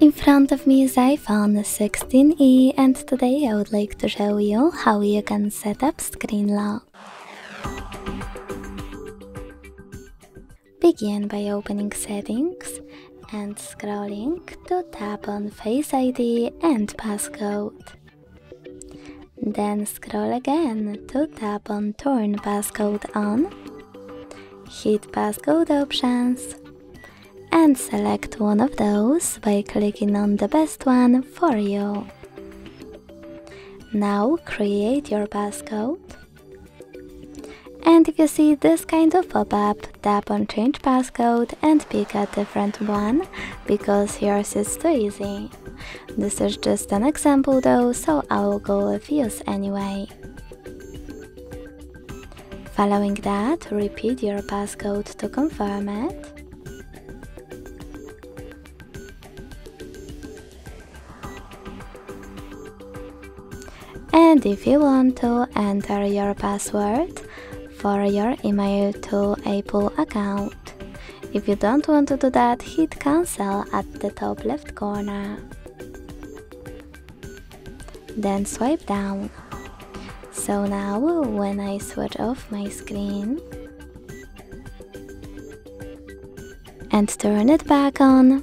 In front of me is iPhone 16e and today I would like to show you how you can set up screen lock. Begin by opening settings and scrolling to tap on Face ID and passcode. Then scroll again to tap on Turn passcode on, hit passcode options and select one of those by clicking on the best one for you. Now create your passcode. And if you see this kind of pop-up, tap on change passcode and pick a different one because yours is too easy. This is just an example though, so I will go with yours anyway. Following that, repeat your passcode to confirm it. And if you want to enter your password for your email to Apple account. If you don't want to do that, hit cancel at the top left corner. Then swipe down. So now when I switch off my screen and turn it back on,